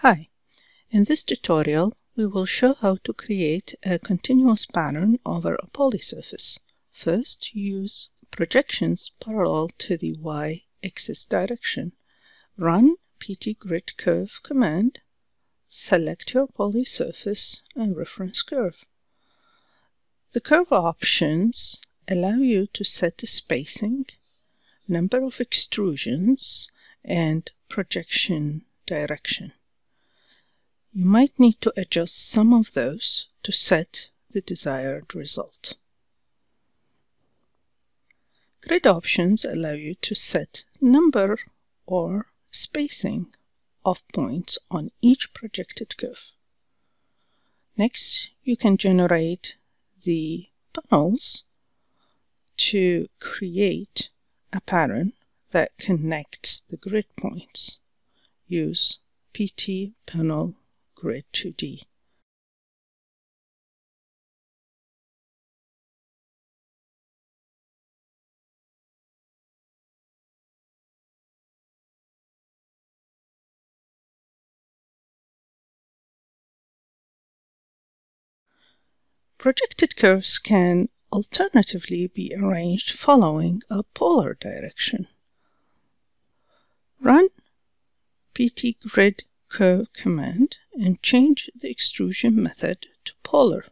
Hi, in this tutorial we will show how to create a continuous pattern over a polysurface. First, use projections parallel to the y-axis direction. Run pt grid curve command, select your polysurface and reference curve. The curve options allow you to set the spacing, number of extrusions, and projection direction. You might need to adjust some of those to set the desired result. Grid options allow you to set number or spacing of points on each projected curve. Next, you can generate the panels to create a pattern that connects the grid points. Use PT panel grid 2D. Projected curves can alternatively be arranged following a polar direction. Run pt grid curve command and change the extrusion method to polar.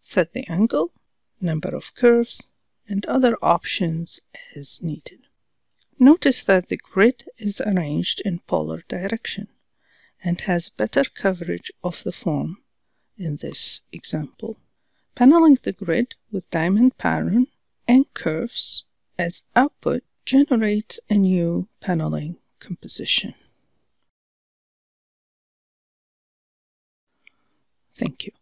Set the angle, number of curves, and other options as needed. Notice that the grid is arranged in polar direction and has better coverage of the form in this example. Paneling the grid with diamond pattern and curves as output generates a new paneling composition. Thank you.